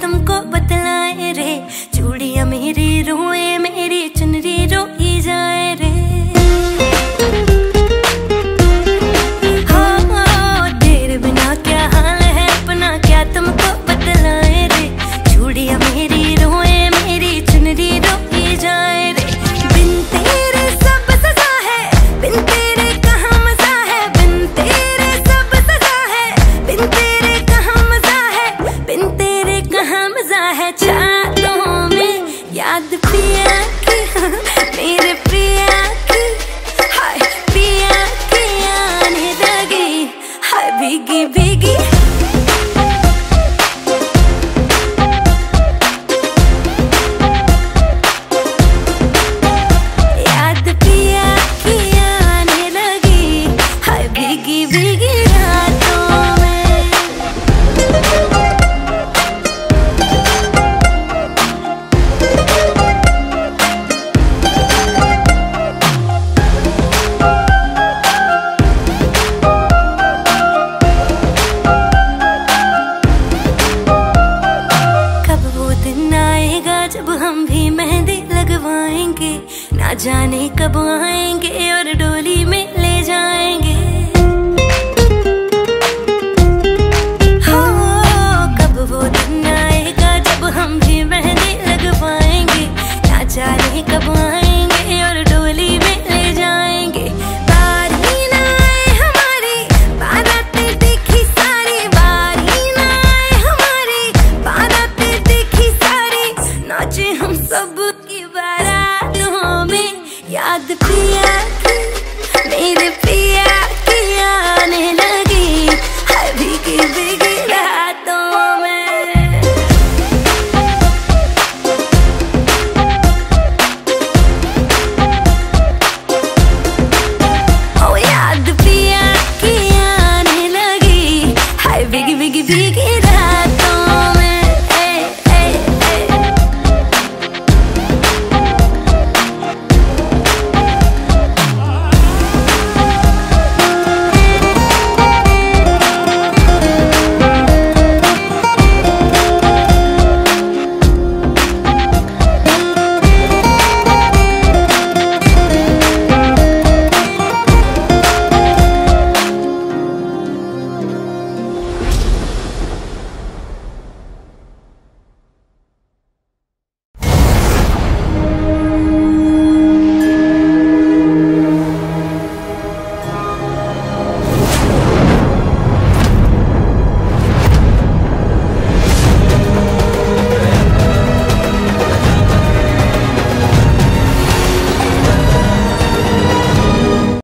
तुमको Biggie, Biggie. जब हम भी मेहंदी लगवाएँगे ना जाने कब आएँगे और डोली में ले जाएँगे। याद पिया की मेरे पिया